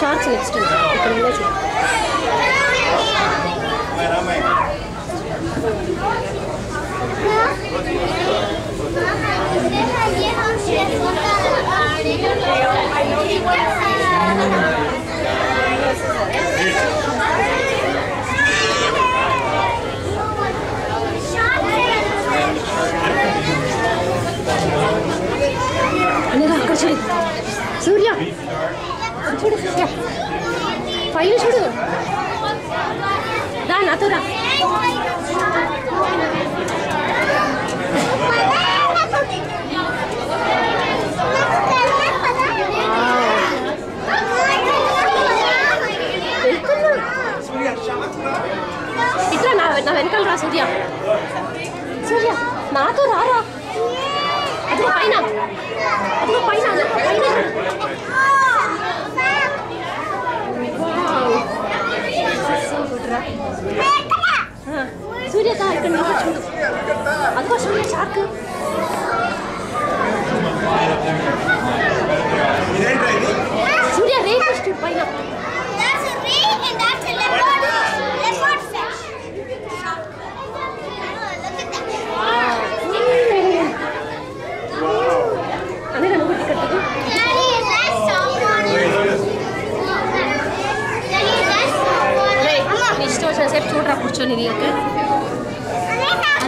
Shorts next ఇక్కడ ఉండే చూడండి شوية يكون معاك شنو أدوا شوية شعرك Surya Ray fish to buy up. That's a ray and that's a leopard. Leopard fish. Look at that. Wow. Wow. I'm gonna move it to Daddy, is that someone? Daddy, is that someone? Hey, Mama. Please, don't accept two drop. Put your knee, okay?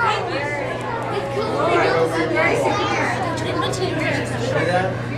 Thank you.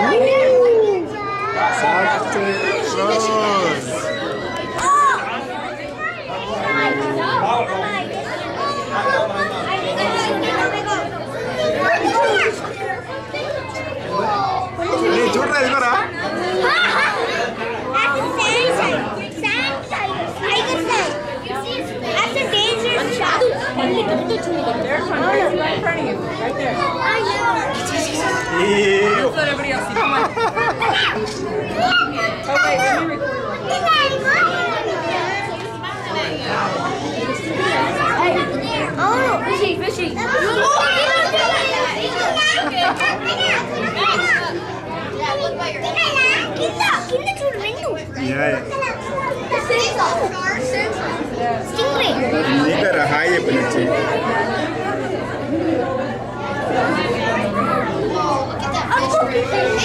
Ew. Yeah. Stingray. You got a high up in the teeth.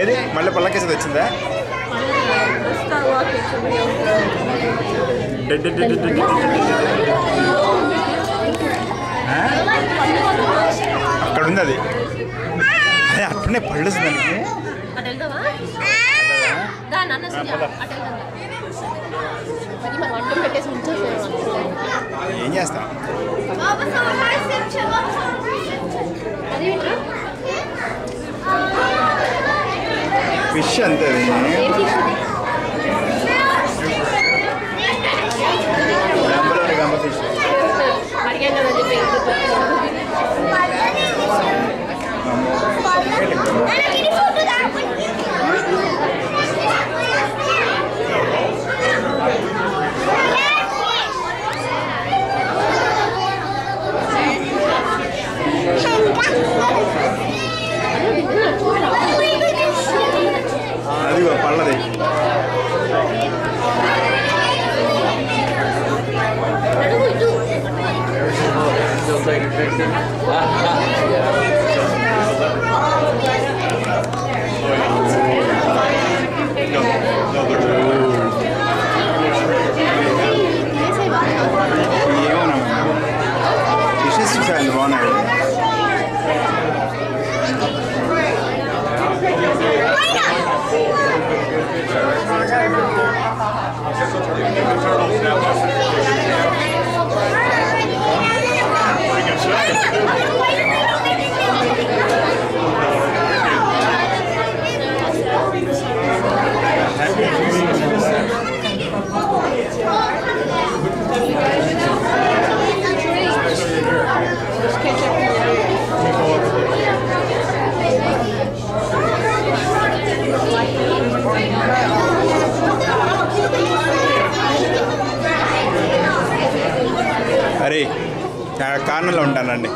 ఏది? మళ్ళీ పళ్ళకేసి వచ్చిందా అక్కడ ఉంది అది. అదే అప్పుడే పళ్ళు దానికి ఏం చేస్తాం? ఫిష్ అంతే కార్నర్లో ఉంటానండి.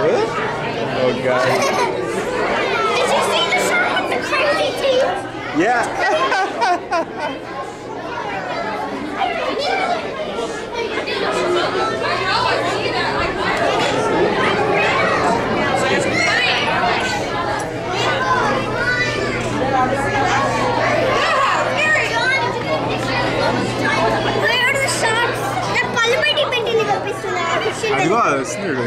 Really? Oh, God. Did you see the shark with the crazy teeth? Yeah. అదిగో వస్తుంది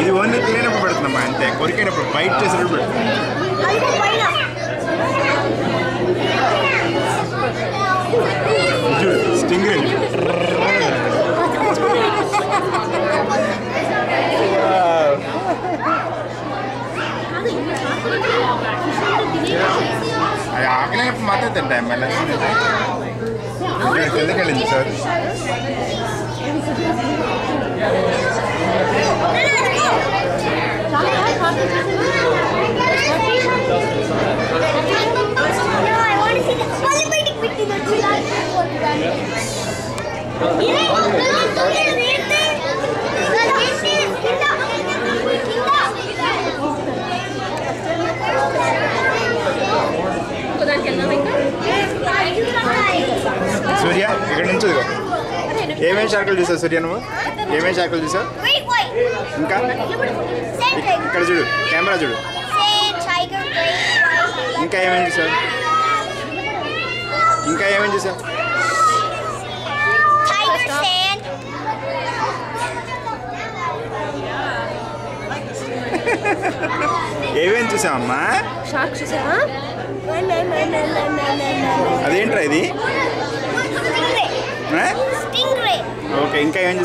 ಇದು ಒಂದು ಏನಪ್ಪ ಬಿಡುತ್ತಮ್ಮ ಅಂತೆ ಕೊರಿಕೆನಪ್ಪ ವೈಟ್ ಹೆಸರು ಬಿಡುತ್ತೆ ಸ್ಟಿಂಗ್ರಿ ಅದು ಆಗಲೇ ಮಾತಾಡ್ತಾರೆ ಟೈಮಲ್ಲ మళ్ళీ ఇక్కడ కిందకి వెళ్ళింది సార్ No, I ఏమేమి షార్కులు చూసావు సూర్య నువ్వు? ఏమేమి షార్కులు చూసావు. ఇంకా. ఇక్కడ చూడు కెమెరా చూడు. ఇంకా ఏమేమి చూసావు ఇంకా ఏమేమి చూసావు. ఏమేమి చూసావమ్మా? చూసావా? అదేంట్రా ఇది. ఓకే ఇంకా అవి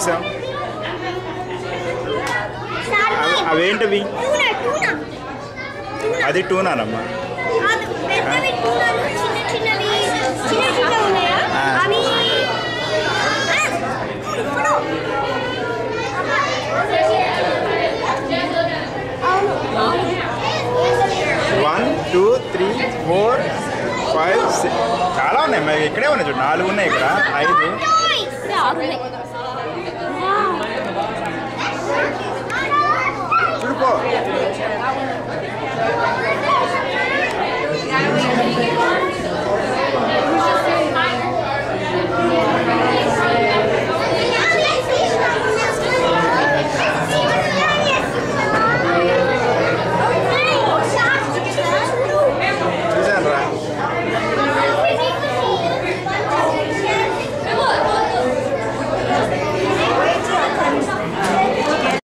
Sardine. అవేంటివి. అది టూనానమ్మా. One two three four five six చాలా ఉన్నాయి మరి ఇక్కడే ఉన్నాయి చూడు నాలుగు ఉన్నాయి ఇక్కడ ఐదు.